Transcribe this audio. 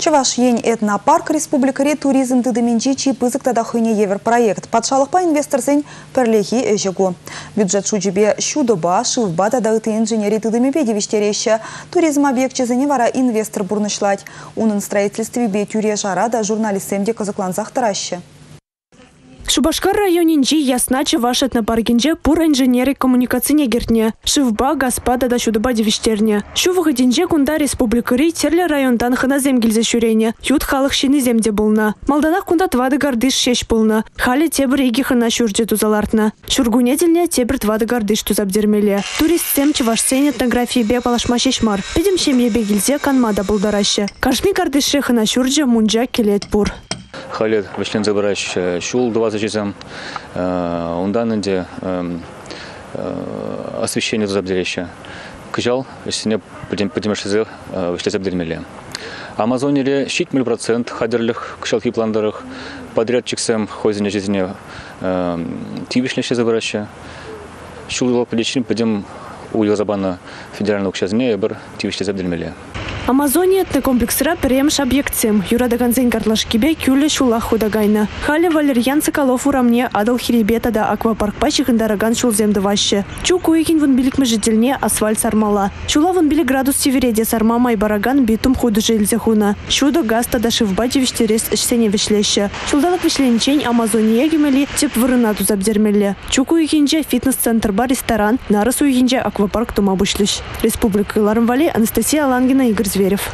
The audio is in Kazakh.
Чаваш ень этнопарк республикаре туризм тыдыменчи чи пызык тадахыне евер проект. Патшалықпа инвесторсен перлехи эжігу. Бюджет шучебе шудоба, шывба тадағыты инженери тыдымебе девиштереща. Туризм объектчезіне вара инвестор бурнышлать. Унын строительстве бе тюре жара да журналистемде кызыкланзақ тараще. Шубашкар районинчи ясна чаваш этнопаркинче пур инженерик коммуникацийне гертне. Шывба, гаспада да шудыба девиштерне. Шувығы денче кунда республикари терле райондан хыназем келзе шүрене. Ют халық шені земде болна. Малданақ кунда твады гардыш шеш болна. Хали тебір иги хына шүрже тузалартна. Шургунетелне тебір твады гардыш тузабдермеле. Турист сем чавашсен этнографии бе палашма шешмар. Педем шемьебе келзе канмада булдараще. Кашми гардыше хына шүрже мунжа келет пур. Халет вишлен забирач шул 27 ондан инде освещение забдереща. Кыжал, сине подемешезе вишле забдермеле. Амазонире щит мил процент хадерлих кшалки пландарых подрядчиксем хозине жизни тивишлеше забирача. Шул плечин подем у Елзабана федерального кшазме бір тивишле забдермеле. Амазония комплексыра пірем объектсем. Юрадаган зен картлашкебе кюлі шулах худагайна. Хали Валерьян Соколов урамне адал хиребета да аквапаркпа шығындараган шулземді ваще. Чу куекин вон билік межителне асфальт сармала. Чула вон билік градус севереде сарма майбараган битум худы жилзе хуна. Гаста да шывба девиштерес ішсене вишлеще. Вишленчень Амазония гемели теп вырына тузабдермелле. Чу куекинже фитнес-центр бар ресторан, нарыс уекинже аквапарк тума бушлиш. Республика Ларымвали Анастасия Лангина Игорь Зверев.